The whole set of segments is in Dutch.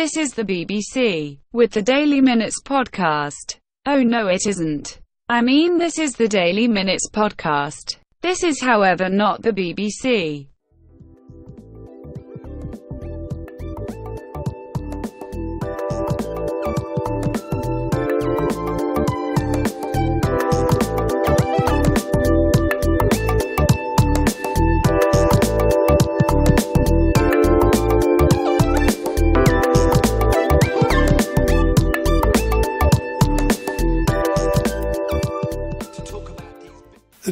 This is the BBC with the Daily Minutes podcast. Oh no, it isn't. I mean, this is the Daily Minutes podcast. This is, however, not the BBC.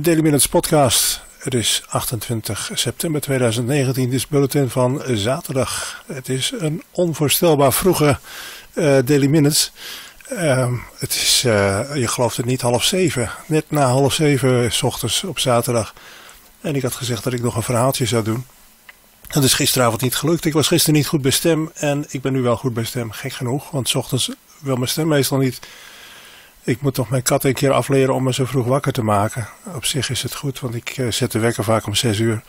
Daily Minutes podcast. Het is 28 september 2019. Dit is bulletin van zaterdag. Het is een onvoorstelbaar vroege uh, Daily Minutes. Uh, het is, uh, je gelooft het niet, half zeven. Net na half zeven s ochtends op zaterdag. En ik had gezegd dat ik nog een verhaaltje zou doen. Dat is gisteravond niet gelukt. Ik was gisteren niet goed bij stem. En ik ben nu wel goed bij stem. Gek genoeg. Want s ochtends wil mijn stem meestal niet ik moet toch mijn kat een keer afleren om me zo vroeg wakker te maken. Op zich is het goed, want ik uh, zet de wekker vaak om zes uur.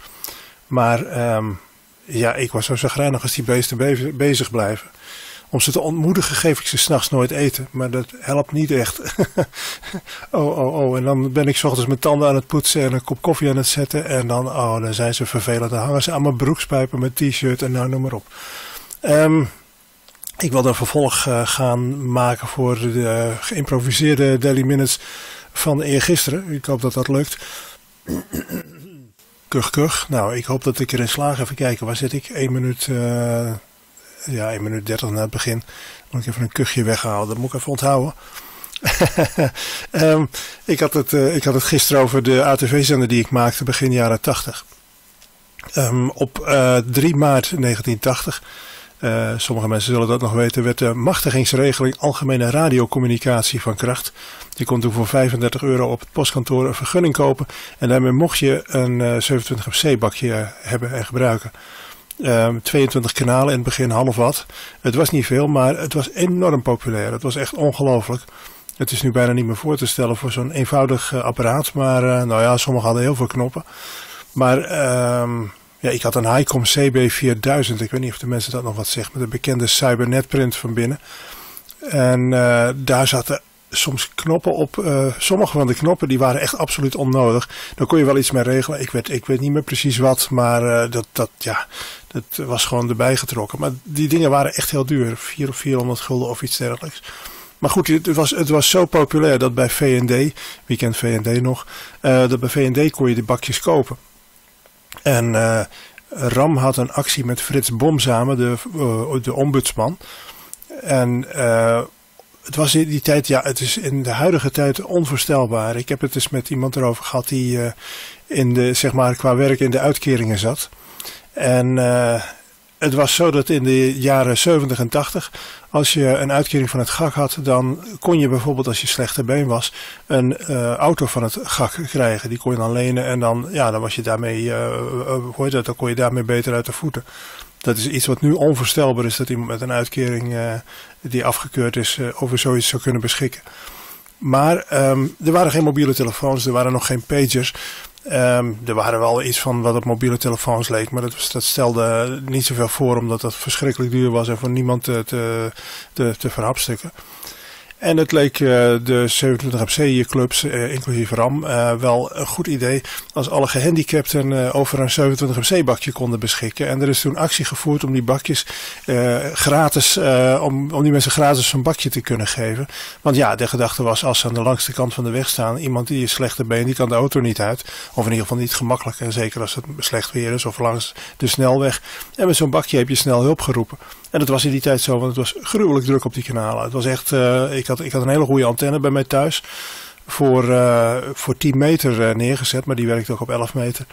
Maar um, ja, ik was zo zagrijnig als die beesten be bezig blijven. Om ze te ontmoedigen geef ik ze s'nachts nooit eten. Maar dat helpt niet echt. oh, oh, oh. En dan ben ik s ochtends mijn tanden aan het poetsen en een kop koffie aan het zetten. En dan, oh, dan zijn ze vervelend. Dan hangen ze aan mijn broekspijpen, mijn t-shirt en nou, noem maar op. Um, ik wil een vervolg uh, gaan maken voor de geïmproviseerde Daily Minutes van eergisteren. Ik hoop dat dat lukt. Kuch, kuch. Nou, ik hoop dat ik erin slaag. Even kijken, waar zit ik? 1 minuut, uh, ja, 1 minuut 30 na het begin. Moet ik even een kuchje weghalen. Dat moet ik even onthouden. um, ik, had het, uh, ik had het gisteren over de ATV-zender die ik maakte begin jaren 80. Um, op 3 maart 1980 uh, sommige mensen zullen dat nog weten, werd de machtigingsregeling Algemene Radiocommunicatie van kracht. Je kon toen voor 35 euro op het postkantoor een vergunning kopen. En daarmee mocht je een uh, 27MC bakje hebben en gebruiken. Uh, 22 kanalen in het begin, half wat. Het was niet veel, maar het was enorm populair. Het was echt ongelooflijk. Het is nu bijna niet meer voor te stellen voor zo'n eenvoudig uh, apparaat. Maar uh, nou ja, sommigen hadden heel veel knoppen. Maar ehm, ja, ik had een Hicom CB4000. Ik weet niet of de mensen dat nog wat zegt. Met een bekende cybernetprint van binnen. En uh, daar zaten soms knoppen op. Uh, sommige van de knoppen die waren echt absoluut onnodig. Dan kon je wel iets mee regelen. Ik weet, ik weet niet meer precies wat. Maar uh, dat, dat, ja, dat was gewoon erbij getrokken. Maar die dingen waren echt heel duur. 4 of 400 gulden of iets dergelijks. Maar goed, het was, het was zo populair dat bij V&D, wie kent V&D nog, dat bij V&D kon je die bakjes kopen. En uh, Ram had een actie met Frits Bom samen, de, uh, de ombudsman. En uh, het was in die tijd, ja, het is in de huidige tijd onvoorstelbaar. Ik heb het eens met iemand erover gehad die in de, zeg maar, qua werk in de uitkeringen zat. En het was zo dat in de jaren 70 en 80, als je een uitkering van het GAK had, dan kon je bijvoorbeeld als je slechte been was, een uh, auto van het GAK krijgen. Die kon je dan lenen en dan, ja, dan was je daarmee, uh, dat, dan kon je daarmee beter uit de voeten. Dat is iets wat nu onvoorstelbaar is, dat iemand met een uitkering die afgekeurd is, over zoiets zou kunnen beschikken. Maar um, er waren geen mobiele telefoons, er waren nog geen pagers. Um, er waren wel iets van wat op mobiele telefoons leek, maar dat, dat stelde niet zoveel voor omdat dat verschrikkelijk duur was en voor niemand te, te, te, te verhapstukken. En het leek uh, de 27 MC-clubs, uh, inclusief RAM, uh, wel een goed idee als alle gehandicapten over een 27 MC-bakje konden beschikken. En er is toen actie gevoerd om die bakjes gratis, om, om die mensen gratis een bakje te kunnen geven. Want ja, de gedachte was als ze aan de langste kant van de weg staan, iemand die is slechte been, die kan de auto niet uit. Of in ieder geval niet gemakkelijk. En zeker als het slecht weer is of langs de snelweg. En met zo'n bakje heb je snel hulp geroepen. En dat was in die tijd zo, want het was gruwelijk druk op die kanalen. Het was echt, ik, had, ik had een hele goede antenne bij mij thuis. Voor, uh, voor 10 meter uh, neergezet, maar die werkte ook op 11 meter.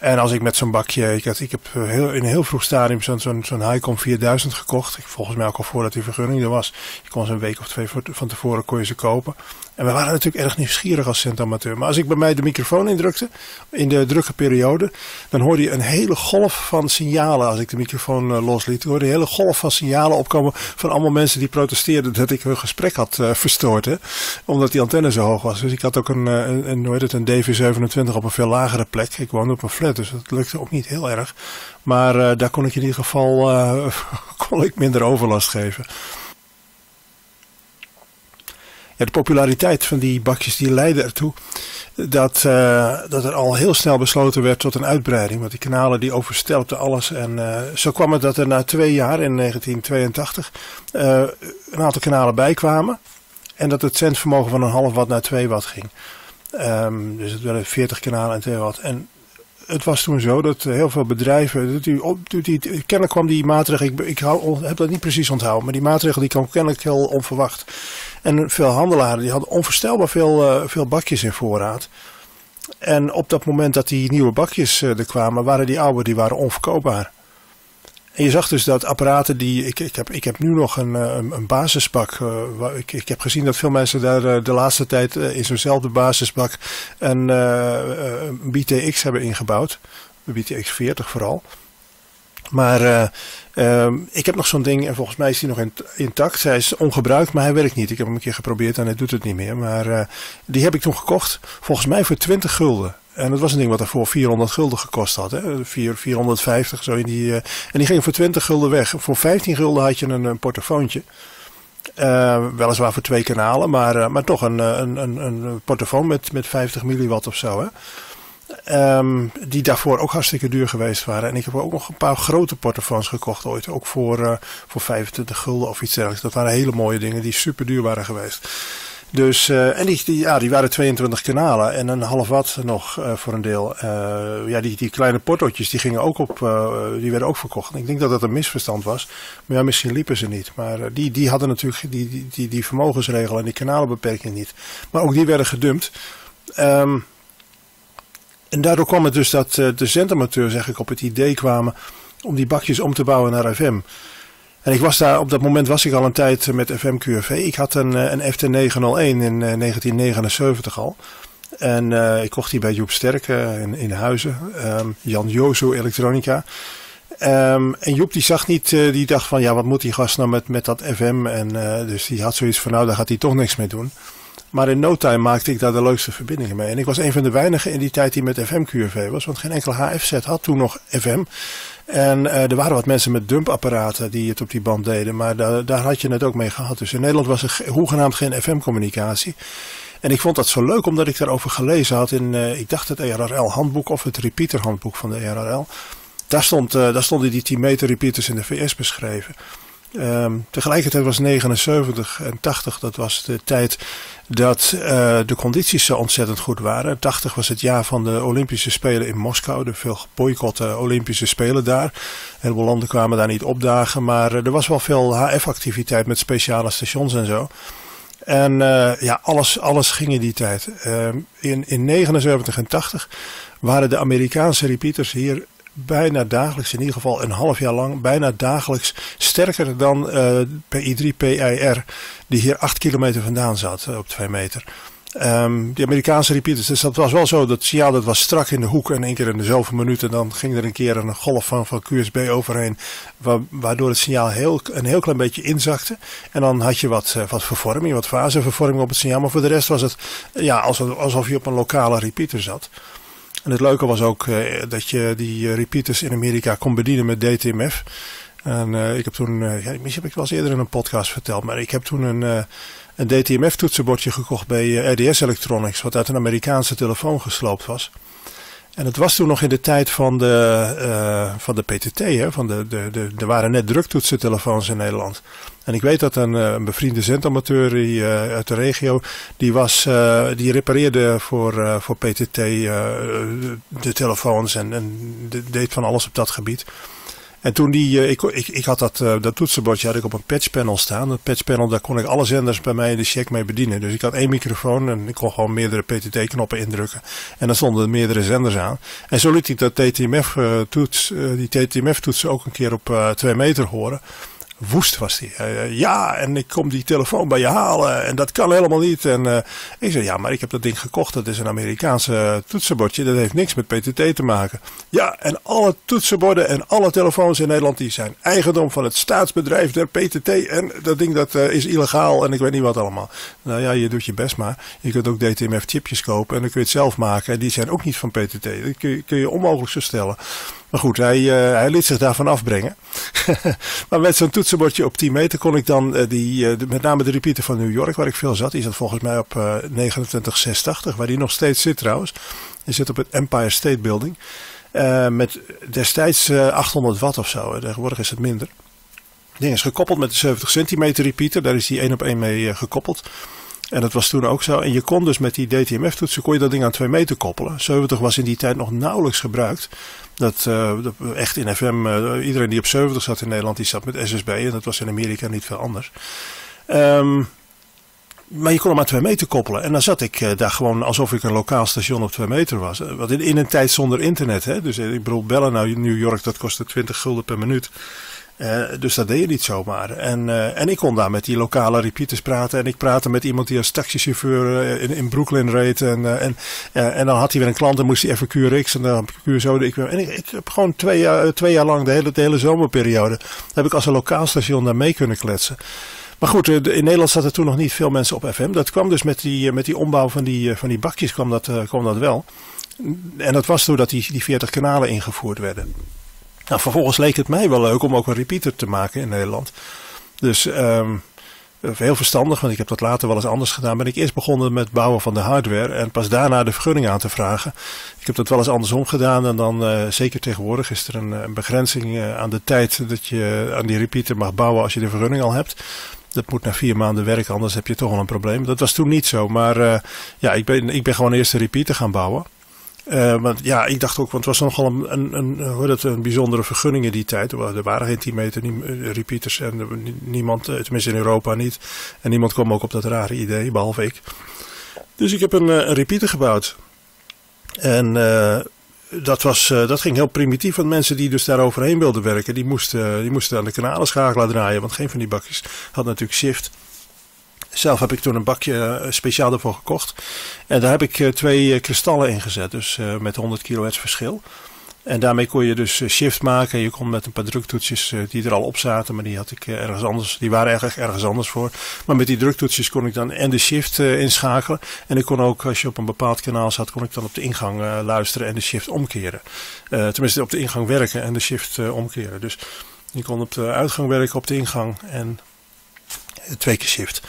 En als ik met zo'n bakje, ik, had, ik heb heel, in een heel vroeg stadium zo'n zo'n zo'n Hicom 4000 gekocht. Volgens mij ook al voordat die vergunning er was. Je kon ze een week of twee van tevoren kon je ze kopen. En we waren natuurlijk erg nieuwsgierig als centamateur. Maar als ik bij mij de microfoon indrukte, in de drukke periode, dan hoorde je een hele golf van signalen als ik de microfoon uh, losliet. hoorde je een hele golf van signalen opkomen van allemaal mensen die protesteerden dat ik hun gesprek had uh, verstoord. Hè? Omdat die antenne zo hoog was. Dus ik had ook een, een, het, een DV27 op een veel lagere plek. Ik woonde op een flat dus dat lukte ook niet heel erg. Maar daar kon ik in ieder geval kon ik minder overlast geven. De populariteit van die bakjes die leidde ertoe dat, uh, dat er al heel snel besloten werd tot een uitbreiding. Want die kanalen die overstelpten alles. En zo kwam het dat er na twee jaar in 1982 uh, een aantal kanalen bijkwamen. En dat het zendvermogen van een half watt naar 2 watt ging. Um, dus het werden 40 kanalen en 2 watt. En het was toen zo dat heel veel bedrijven. Die, die, die, kennelijk kwam die maatregel. Ik, ik hou, heb dat niet precies onthouden. Maar die maatregel die kwam kennelijk heel onverwacht. En veel handelaren die hadden onvoorstelbaar veel, uh, veel bakjes in voorraad. En op dat moment dat die nieuwe bakjes uh, er kwamen, waren die oude die waren onverkoopbaar. En je zag dus dat apparaten die. Ik, ik, heb, ik heb nu nog een, eh, een, basisbak. Uh, ik, ik heb gezien dat veel mensen daar de laatste tijd in zo'nzelfde basisbak een, een BTX hebben ingebouwd. Een BTX 40 vooral. Maar uh, ik heb nog zo'n ding en volgens mij is die nog intact. Hij is ongebruikt, maar hij werkt niet. Ik heb hem een keer geprobeerd en hij doet het niet meer. Maar die heb ik toen gekocht, volgens mij voor 20 gulden. En dat was een ding wat er voor 400 gulden gekost had. Hè? 4, 450 zo in die. Uh, en die ging voor 20 gulden weg. Voor 15 gulden had je een, een portofoontje. Uh, weliswaar voor twee kanalen, maar, uh, maar toch een, een, een, een portofoon met, met 50 milliwatt of zo. Hè? Um, die daarvoor ook hartstikke duur geweest waren. En ik heb ook nog een paar grote portofoons gekocht ooit. Ook voor, voor 25 gulden of iets dergelijks. Dat waren hele mooie dingen die super duur waren geweest. Dus, uh, en die, ja, die waren 22 kanalen en een half watt nog uh, voor een deel. Uh, ja, die, die kleine portootjes die gingen ook op, die werden ook verkocht. Ik denk dat dat een misverstand was. Maar ja, misschien liepen ze niet. Maar die, die hadden natuurlijk die, die, die, vermogensregel en die kanalenbeperking niet. Maar ook die werden gedumpt. Um, en daardoor kwam het dus dat de zendamateurs eigenlijk op het idee kwamen om die bakjes om te bouwen naar FM. En ik was daar, op dat moment was ik al een tijd met FM QFV. Ik had een, eh, een FT901 in 1979 eh, al. En uh, ik kocht die bij Joep Sterk in, in Huizen. Um, Jan Jozo Elektronica. Um, en Joep die zag niet, die dacht van ja wat moet die gast nou met, met dat FM. En dus die had zoiets van nou daar gaat hij toch niks mee doen. Maar in no time maakte ik daar de leukste verbindingen mee. En ik was een van de weinigen in die tijd die met FM-QRV was. Want geen enkel HF-set had toen nog FM. En uh, er waren wat mensen met dumpapparaten die het op die band deden. Maar daar, had je het ook mee gehad. Dus in Nederland was er hoegenaamd geen FM-communicatie. En ik vond dat zo leuk omdat ik daarover gelezen had in, uh, ik dacht het ERRL-handboek of het repeater-handboek van de ERRL. Daar, stond, uh, daar stonden die 10 meter repeaters in de VS beschreven. Um, tegelijkertijd was 79 en 80, dat was de tijd dat uh, de condities zo ontzettend goed waren. 80 was het jaar van de Olympische Spelen in Moskou. De veel geboycotte Olympische Spelen daar. Een heleboel landen kwamen daar niet opdagen. Maar uh, er was wel veel HF-activiteit met speciale stations en zo. En uh, ja, alles, alles ging in die tijd. in, in 79 en 80 waren de Amerikaanse repeaters hier bijna dagelijks, in ieder geval een half jaar lang, bijna dagelijks sterker dan uh, PI3 PIR, die hier 8 kilometer vandaan zat uh, op 2 meter. Um, die Amerikaanse repeaters, dus dat was wel zo, dat signaal dat was strak in de hoek en één keer in dezelfde minuut en dan ging er een keer een golf van, van QSB overheen, waardoor het signaal heel, een heel klein beetje inzakte. En dan had je wat, uh, wat vervorming, wat fasevervorming op het signaal, maar voor de rest was het ja, alsof, alsof je op een lokale repeater zat. En het leuke was ook uh, dat je die uh, repeaters in Amerika kon bedienen met DTMF. En uh, ik heb toen, ja, misschien heb ik wel eens eerder in een podcast verteld, maar ik heb toen een, een DTMF toetsenbordje gekocht bij RDS Electronics, wat uit een Amerikaanse telefoon gesloopt was. En het was toen nog in de tijd van de, uh, van de PTT. Hè? Van de, de, de, er waren net druktoetsentelefoons in Nederland. En ik weet dat een, eh, een bevriende zendamateur uh, uit de regio, die, was, die repareerde voor, voor PTT de telefoons en, en deed van alles op dat gebied. En toen die, ik, ik, ik had dat, dat toetsenbordje had ik op een patchpanel staan. Dat patchpanel, daar kon ik alle zenders bij mij in de check mee bedienen. Dus ik had één microfoon en ik kon gewoon meerdere PTT-knoppen indrukken. En dan stonden er meerdere zenders aan. En zo liet ik dat TTMF-toets, die TTMF-toetsen ook een keer op twee meter horen. Woest was hij. ja, en ik kom die telefoon bij je halen en dat kan helemaal niet. En uh, ik zei, ja, maar ik heb dat ding gekocht. Dat is een Amerikaanse toetsenbordje. Dat heeft niks met PTT te maken. Ja, en alle toetsenborden en alle telefoons in Nederland die zijn eigendom van het staatsbedrijf der PTT. En dat ding dat is illegaal en ik weet niet wat allemaal. Nou ja, je doet je best maar. Je kunt ook DTMF chipjes kopen en dan kun je het zelf maken. En die zijn ook niet van PTT. Dat kun je, kun je onmogelijk zo stellen. Maar goed, hij, uh, hij liet zich daarvan afbrengen. maar met zo'n toetsenbordje op 10 meter kon ik dan uh, die, de, met name de repeater van New York, waar ik veel zat. Die zat volgens mij op 2986, waar die nog steeds zit trouwens. Die zit op het Empire State Building. met destijds 800 watt of zo. Tegenwoordig is het minder. Het ding is gekoppeld met de 70 centimeter repeater. Daar is die één op één mee gekoppeld. En dat was toen ook zo. En je kon dus met die DTMF-toetsen kon je dat ding aan 2 meter koppelen. 70 was in die tijd nog nauwelijks gebruikt. Dat, uh, echt in FM, eh, iedereen die op 70 zat in Nederland, die zat met SSB. En dat was in Amerika niet veel anders. Um, maar je kon hem aan 2 meter koppelen. En dan zat ik uh, daar gewoon alsof ik een lokaal station op 2 meter was. Wat in, in, een tijd zonder internet. Hè? Dus ik bedoel, bellen naar New York, dat kostte 20 gulden per minuut. Uh, dus dat deed je niet zomaar. En, uh, en ik kon daar met die lokale repeaters praten. En ik praatte met iemand die als taxichauffeur uh, in, in Brooklyn reed. En, en, en dan had hij weer een klant en moest hij even QRX en dan QSO. Ik, en ik, ik heb gewoon twee jaar, twee jaar lang, de hele, de hele zomerperiode, heb ik als een lokaal station daar mee kunnen kletsen. Maar goed, in Nederland zaten toen nog niet veel mensen op FM. Dat kwam dus met die, met die ombouw van die, van die bakjes kwam dat, kwam dat wel. En dat was doordat die, die 40 kanalen ingevoerd werden. Nou, vervolgens leek het mij wel leuk om ook een repeater te maken in Nederland. Dus um, heel verstandig, want ik heb dat later wel eens anders gedaan. Ben ik eerst begonnen met bouwen van de hardware en pas daarna de vergunning aan te vragen. Ik heb dat wel eens andersom gedaan en dan, uh, zeker tegenwoordig, is er een, een begrenzing uh, aan de tijd dat je aan die repeater mag bouwen als je de vergunning al hebt. Dat moet na vier maanden werken, anders heb je toch wel een probleem. Dat was toen niet zo, maar ja, ik ben, ik ben gewoon eerst de repeater gaan bouwen. Uh, want ja, ik dacht ook, want het was nogal een, een, een, hoe dat, een bijzondere vergunning in die tijd. Er waren geen 10 meter eh, repeaters en niemand, eh, tenminste in Europa niet. En niemand kwam ook op dat rare idee, behalve ik. Dus ik heb een, repeater gebouwd. En dat, was, dat ging heel primitief, want mensen die dus daar overheen wilden werken, die moesten, die moesten aan de kanalen schakelaar draaien. Want geen van die bakjes had natuurlijk shift. Zelf heb ik toen een bakje eh, speciaal ervoor gekocht. En daar heb ik eh, twee eh, kristallen in gezet, dus met 100 kHz verschil. En daarmee kon je dus shift maken. Je kon met een paar druktoetsjes die er al op zaten, maar die had ik ergens anders. Die waren eigenlijk ergens anders voor. Maar met die druktoetsjes kon ik dan en de shift inschakelen. En ik kon ook, als je op een bepaald kanaal zat, kon ik dan op de ingang luisteren en de shift omkeren. tenminste, op de ingang werken en de shift omkeren. Dus je kon op de uitgang werken, op de ingang en twee keer shift.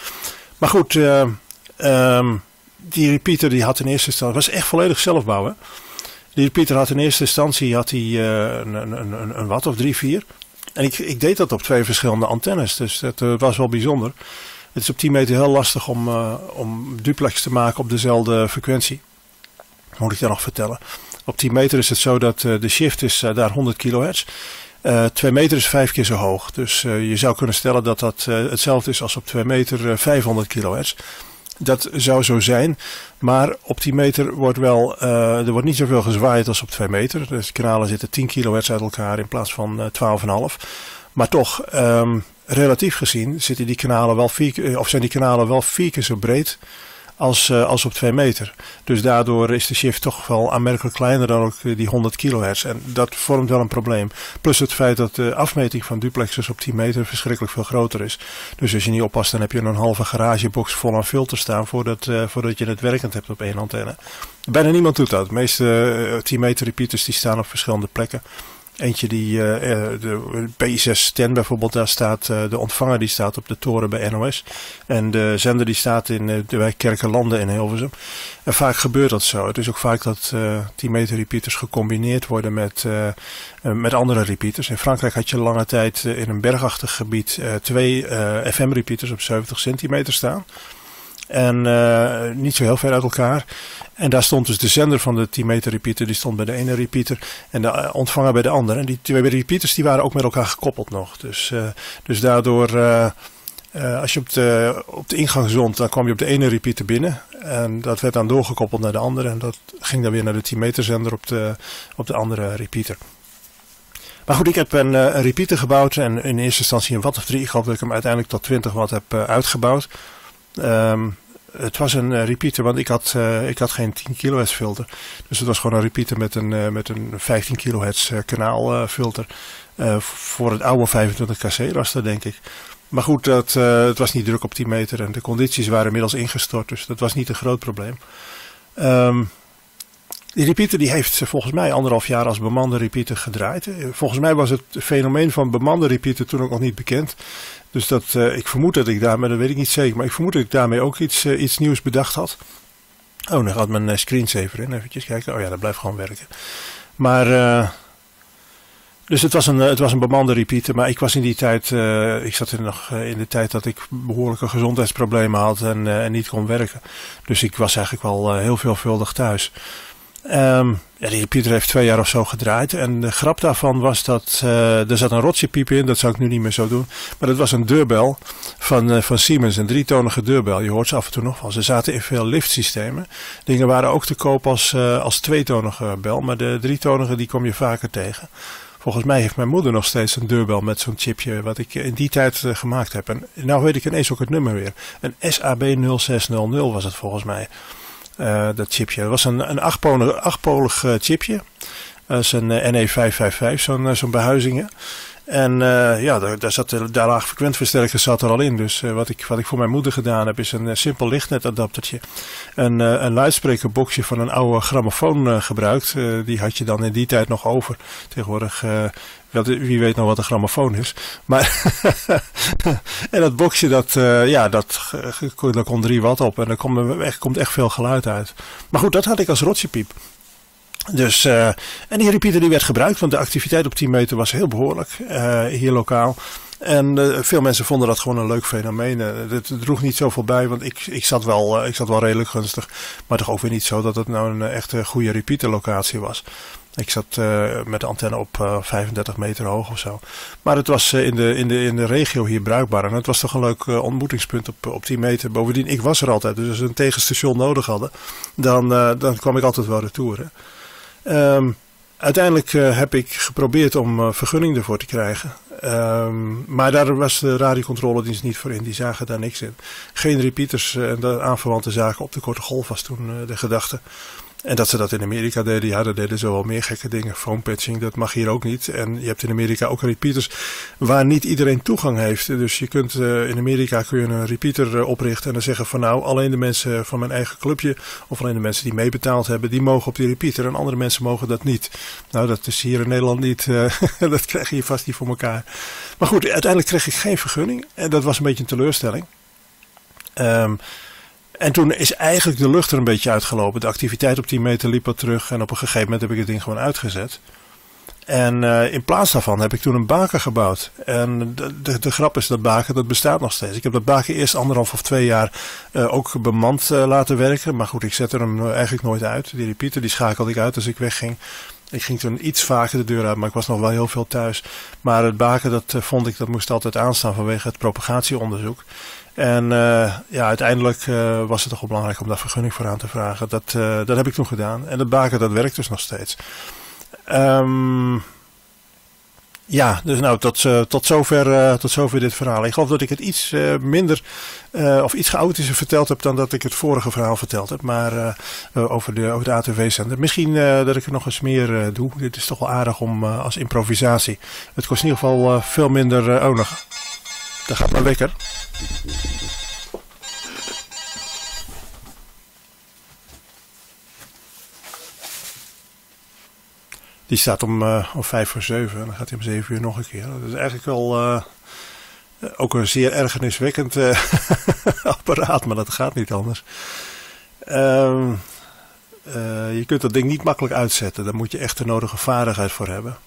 Maar goed, uh, um, die repeater die had in eerste instantie, was echt volledig zelfbouwen. Die repeater had in eerste instantie had hij, uh, een, een, een, een watt of drie, vier. En ik, ik deed dat op twee verschillende antennes, dus dat uh, was wel bijzonder. Het is op 10 meter heel lastig om, om duplex te maken op dezelfde frequentie. Moet ik daar nog vertellen. Op 10 meter is het zo dat de shift is daar 100 kilohertz. Uh, 2 meter is vijf keer zo hoog. Dus uh, je zou kunnen stellen dat dat uh, hetzelfde is als op 2 meter 500 kilohertz. Dat zou zo zijn. Maar op 10 meter wordt wel, er wordt niet zoveel gezwaaid als op 2 meter. Dus de kanalen zitten 10 kilohertz uit elkaar in plaats van 12,5. Maar toch, um, relatief gezien zitten die kanalen wel vier, of zijn die kanalen wel vier keer zo breed als, uh, als op 2 meter. Dus daardoor is de shift toch wel aanmerkelijk kleiner dan ook die 100 kilohertz. En dat vormt wel een probleem. Plus het feit dat de afmeting van duplexers op 10 meter verschrikkelijk veel groter is. Dus als je niet oppast, dan heb je een halve garagebox vol aan filters staan voordat, uh, voordat je het werkend hebt op één antenne. Bijna niemand doet dat. De meeste uh, 10 meter repeaters die staan op verschillende plekken. Eentje die, uh, de P610 bijvoorbeeld, daar staat uh, de ontvanger die staat op de toren bij NOS. En de zender die staat in de wijk Kerkenlanden in Hilversum. En vaak gebeurt dat zo. Het is ook vaak dat 10 meter repeaters gecombineerd worden met, met andere repeaters. In Frankrijk had je lange tijd in een bergachtig gebied twee FM repeaters op 70 centimeter staan. En uh, niet zo heel ver uit elkaar. En daar stond dus de zender van de 10 meter repeater, die stond bij de ene repeater en de eh, ontvanger bij de andere. En die twee repeaters die waren ook met elkaar gekoppeld nog. Dus, uh, dus daardoor, als je op de, op de ingang zond, dan kwam je op de ene repeater binnen. En dat werd dan doorgekoppeld naar de andere. En dat ging dan weer naar de 10 meter zender op de, op de andere repeater. Maar goed, ik heb een, repeater gebouwd en in eerste instantie een watt of drie. Ik geloof dat ik hem uiteindelijk tot 20 watt heb uitgebouwd. Um, het was een repeater, want ik had, uh, ik had geen 10 kHz filter. Dus het was gewoon een repeater met een, uh, met een 15 kHz kanaalfilter. voor het oude 25 kC raster, denk ik. Maar goed, dat, het was niet druk op 10 meter en de condities waren inmiddels ingestort. Dus dat was niet een groot probleem. Um, die repeater die heeft volgens mij anderhalf jaar als bemande repeater gedraaid. Volgens mij was het fenomeen van bemande repeater toen ook nog niet bekend. Dus dat, uh, ik vermoed dat ik daarmee, dat weet ik niet zeker, maar ik vermoed dat ik daarmee ook iets, uh, iets nieuws bedacht had. Oh, dan gaat mijn screensaver in. Even kijken. Oh ja, dat blijft gewoon werken. Maar, dus het was, een, het was een bemande repeater, maar ik was in die tijd, ik zat er nog in de tijd dat ik behoorlijke gezondheidsproblemen had en, en niet kon werken. Dus ik was eigenlijk wel heel veelvuldig thuis. Um, ja, die Pieter heeft twee jaar of zo gedraaid. En de grap daarvan was dat uh, er zat een rotjepiep in. Dat zou ik nu niet meer zo doen. Maar dat was een deurbel van, uh, van Siemens. Een drietonige deurbel. Je hoort ze af en toe nog van. Ze zaten in veel liftsystemen. Dingen waren ook te koop als, uh, als tweetonige bel. Maar de drietonige die kom je vaker tegen. Volgens mij heeft mijn moeder nog steeds een deurbel met zo'n chipje wat ik in die tijd gemaakt heb. En nou weet ik ineens ook het nummer weer. Een SAB 0600 was het volgens mij. Uh, dat chipje. Dat was een, een achtpolig, achtpolig uh, chipje. Dat is een uh, NE555, zo'n zo'n behuizingen. En ja, daar, daar, zat de, laag frequentversterker zat er al in. Dus wat, ik, wat ik voor mijn moeder gedaan heb, is een simpel lichtnetadaptertje. Een, een luidsprekerboxje van een oude grammofoon gebruikt. die had je dan in die tijd nog over. Tegenwoordig wie weet nog wat een grammofoon is. Maar en dat boxje, dat, uh, ja, dat, daar komt 3 watt op en er komt echt, komt echt veel geluid uit. Maar goed, dat had ik als rotjepiep. Dus, uh, en die repeater die werd gebruikt, want de activiteit op 10 meter was heel behoorlijk uh, hier lokaal. En uh, veel mensen vonden dat gewoon een leuk fenomeen. Het droeg niet zoveel bij, want ik, ik, zat wel, ik zat wel redelijk gunstig. Maar toch ook weer niet zo dat het nou een echte goede repeater locatie was. Ik zat met de antenne op uh, eh, 35 meter hoog of zo. Maar het was in, de, in, de, in de regio hier bruikbaar. En het was toch een leuk ontmoetingspunt op, op 10 meter. Bovendien, ik was er altijd. Dus als we een tegenstation nodig hadden, dan, dan kwam ik altijd wel retour. Um, uiteindelijk heb ik geprobeerd om vergunning ervoor te krijgen. Um, maar daar was de radiocontroledienst niet voor in. Die zagen daar niks in. Geen repeaters en de aanverwante zaken op de korte golf was toen de gedachte. En dat ze dat in Amerika deden, ja, dat deden ze wel meer gekke dingen. Phone patching, dat mag hier ook niet. En je hebt in Amerika ook repeaters waar niet iedereen toegang heeft. Dus je kunt uh, in Amerika kun je een repeater uh, oprichten en dan zeggen van nou, alleen de mensen van mijn eigen clubje of alleen de mensen die meebetaald hebben, die mogen op die repeater en andere mensen mogen dat niet. Nou, dat is hier in Nederland niet, uh, dat krijg je vast niet voor elkaar. Maar goed, uiteindelijk kreeg ik geen vergunning en dat was een beetje een teleurstelling. Um, en toen is eigenlijk de lucht er een beetje uitgelopen. De activiteit op 10 meter liep wat terug. En op een gegeven moment heb ik het ding gewoon uitgezet. En uh, in plaats daarvan heb ik toen een baken gebouwd. En de, de, grap is dat baken, dat bestaat nog steeds. Ik heb dat baken eerst anderhalf of twee jaar uh, ook bemand uh, laten werken. Maar goed, ik zette hem eigenlijk nooit uit. Die repeater die schakelde ik uit als ik wegging. Ik ging toen iets vaker de deur uit, maar ik was nog wel heel veel thuis. Maar het baken, dat vond ik, dat moest altijd aanstaan vanwege het propagatieonderzoek. En uh, ja, uiteindelijk uh, was het toch wel belangrijk om daar vergunning voor aan te vragen. Dat, dat heb ik toen gedaan. En dat baken, dat werkt dus nog steeds. Um, ja, dus nou, tot, tot, zover, tot zover dit verhaal. Ik geloof dat ik het iets minder of iets chaotischer verteld heb dan dat ik het vorige verhaal verteld heb. Maar over, de, over de ATV-zender. Misschien dat ik er nog eens meer doe. Dit is toch wel aardig om als improvisatie. Het kost in ieder geval veel minder... oh, nog. Daar gaat mijn wekker. Die staat om, uh, om vijf voor zeven. En dan gaat hij om zeven uur nog een keer. Dat is eigenlijk wel uh, ook een zeer ergerniswekkend uh, apparaat. Maar dat gaat niet anders. Uh, je kunt dat ding niet makkelijk uitzetten. Daar moet je echt de nodige vaardigheid voor hebben.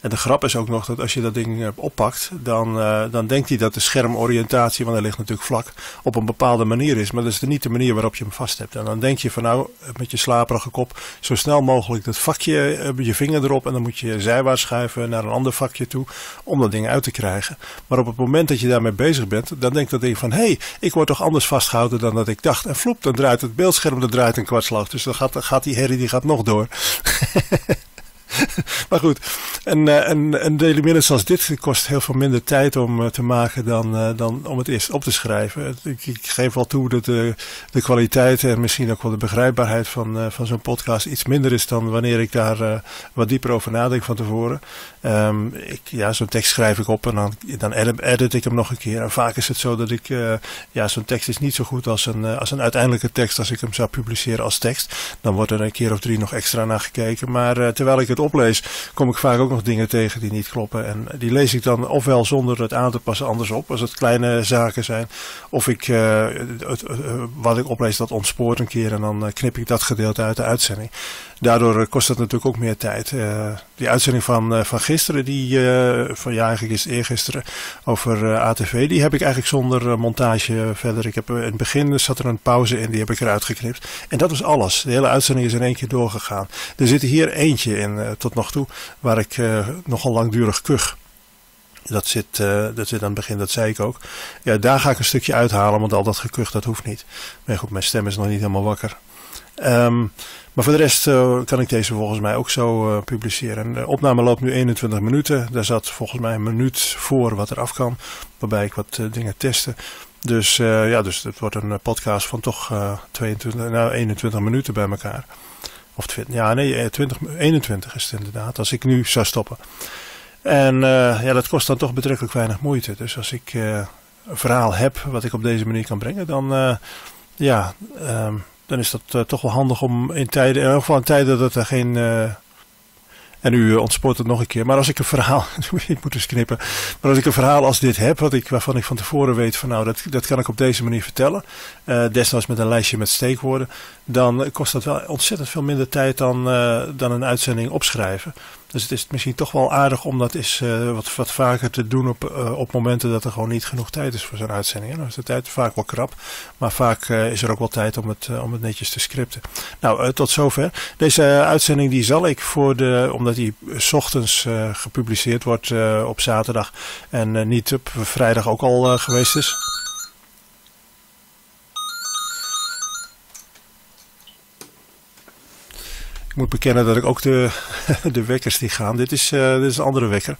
En de grap is ook nog dat als je dat ding eh, oppakt, dan, uh, dan denkt hij dat de schermoriëntatie, want hij ligt natuurlijk vlak, op een bepaalde manier is. Maar dat is niet de manier waarop je hem vast hebt. En dan denk je van nou, met je slaperige kop, zo snel mogelijk dat vakje, uh, je vinger erop en dan moet je zijwaarts schuiven naar een ander vakje toe om dat ding uit te krijgen. Maar op het moment dat je daarmee bezig bent, dan denkt dat ding van hé, hey, ik word toch anders vastgehouden dan dat ik dacht. En vloep, dan draait het beeldscherm, dat draait een kwartslag. Dus dan gaat, gaat die herrie die gaat nog door. maar goed, een, een, een Daily Minutes als dit kost heel veel minder tijd om te maken dan, dan om het eerst op te schrijven. Ik, ik geef wel toe dat de, de kwaliteit en misschien ook wel de begrijpbaarheid van, van zo'n podcast iets minder is dan wanneer ik daar wat dieper over nadenk van tevoren. Um, ik, ja, zo'n tekst schrijf ik op en dan, dan edit ik hem nog een keer. En vaak is het zo dat ik, ja, zo'n tekst is niet zo goed als een, als een uiteindelijke tekst als ik hem zou publiceren als tekst. Dan wordt er een keer of drie nog extra naar gekeken. Maar terwijl ik het oplees, kom ik vaak ook nog dingen tegen die niet kloppen. En die lees ik dan ofwel zonder het aan te passen anders op, als het kleine zaken zijn. Of ik, het, wat ik oplees, dat ontspoort een keer en dan knip ik dat gedeelte uit de uitzending. Daardoor kost het natuurlijk ook meer tijd. die uitzending van, van gisteren, die, van ja, eigenlijk is het eergisteren, over ATV, die heb ik eigenlijk zonder montage verder. Ik heb in het begin zat er een pauze in, die heb ik eruit geknipt. En dat was alles. De hele uitzending is in één keer doorgegaan. Er zit hier eentje in tot nog toe, waar ik nogal langdurig kuch. Dat zit, dat zit aan het begin, dat zei ik ook. Ja, daar ga ik een stukje uithalen, want al dat gekucht, dat hoeft niet. Maar goed, mijn stem is nog niet helemaal wakker. Um, maar voor de rest uh, kan ik deze volgens mij ook zo uh, publiceren. De opname loopt nu 21 minuten. Daar zat volgens mij een minuut voor wat er af kan. Waarbij ik wat uh, dingen testen. Dus ja, dus het wordt een podcast van toch 22, nou, 21 minuten bij elkaar. Of 20, ja, nee, 20, 21 is het inderdaad. Als ik nu zou stoppen. En ja, dat kost dan toch betrekkelijk weinig moeite. Dus als ik een verhaal heb wat ik op deze manier kan brengen, dan ja. Um, dan is dat uh, toch wel handig om in tijden, in ieder geval in tijden dat er geen. Uh, en u uh, ontspoort het nog een keer. Maar als ik een verhaal. ik moet dus knippen. Maar als ik een verhaal als dit heb. Wat ik, waarvan ik van tevoren weet. van nou dat, dat kan ik op deze manier vertellen. desnoods met een lijstje met steekwoorden. Dan kost dat wel ontzettend veel minder tijd dan, dan een uitzending opschrijven. Dus het is misschien toch wel aardig om dat eens uh, wat, wat vaker te doen op, uh, op momenten dat er gewoon niet genoeg tijd is voor zo'n uitzending. Dan is de tijd vaak wel krap, maar vaak uh, is er ook wel tijd om het, om het netjes te scripten. Nou, tot zover. Deze uitzending die zal ik voor de, omdat die s ochtends gepubliceerd wordt op zaterdag en niet op vrijdag ook al geweest is. Moet bekennen dat ik ook de, de wekkers die gaan. Dit is, uh, dit is een andere wekker.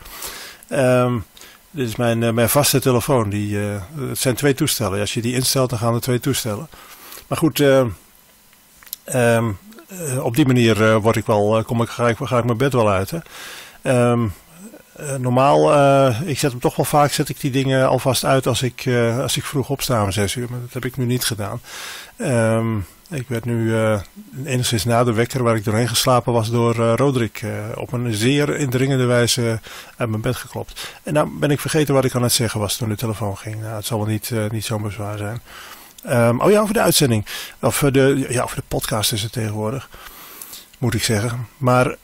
Um, dit is mijn, uh, mijn vaste telefoon. Die, uh, het zijn twee toestellen. Als je die instelt, dan gaan er twee toestellen. Maar goed, um, op die manier word ik wel, kom ik, ga, ik, ga ik mijn bed wel uit. Hè. Um, normaal, ik zet hem toch wel vaak, zet ik die dingen alvast uit als ik, als ik vroeg opsta om zes uur. Maar dat heb ik nu niet gedaan. Ik werd nu uh, enigszins na de wekker waar ik doorheen geslapen was door uh, Roderick uh, op een zeer indringende wijze uit mijn bed geklopt. En nou ben ik vergeten wat ik aan het zeggen was toen de telefoon ging. Nou, het zal wel niet, niet zo'n bezwaar zijn. Um, oh ja, over de uitzending. Of de, ja, over de podcast is het tegenwoordig. Moet ik zeggen. Maar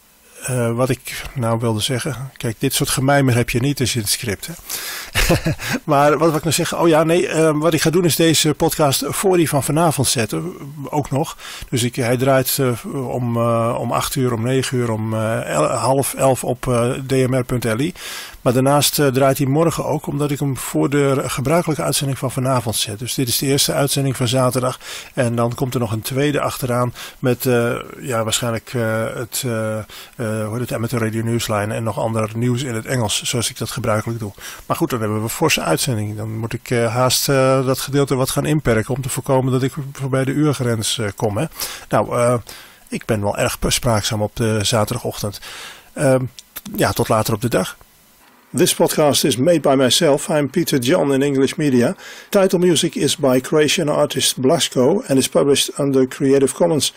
uh, wat ik nou wilde zeggen. Kijk, dit soort gemijmer heb je niet als je het script. Hè? maar wat ik nou zeggen? Oh ja, nee. Uh, wat ik ga doen is deze podcast voor die van vanavond zetten. Ook nog. Dus ik, hij draait uh, om, om 8 uur, om 9 uur, om half 11 op dmr.li. Maar daarnaast uh, draait hij morgen ook, omdat ik hem voor de gebruikelijke uitzending van vanavond zet. Dus dit is de eerste uitzending van zaterdag. En dan komt er nog een tweede achteraan met uh, ja, waarschijnlijk uh, het, hoe het met Radio Newsline en nog ander nieuws in het Engels, zoals ik dat gebruikelijk doe. Maar goed, dan hebben we een forse uitzending. Dan moet ik haast dat gedeelte wat gaan inperken om te voorkomen dat ik voorbij de uurgrens kom. Hè. Nou, ik ben wel erg spraakzaam op de zaterdagochtend. Ehm, ja, tot later op de dag. This podcast is made by myself. I'm Peter John in English Media. Title music is by Croatian artist Blasco and is published under Creative Commons.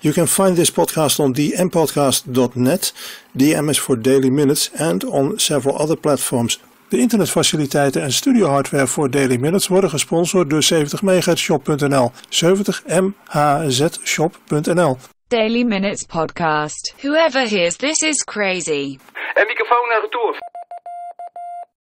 You can find this podcast on dmpodcast.net, DM is for Daily Minutes, and on several other platforms. De internetfaciliteiten en studiohardware voor Daily Minutes worden gesponsord door 70mhzshop.nl. 70mhzshop.nl. Daily Minutes Podcast. Whoever hears this is crazy. En microfoon naar retour.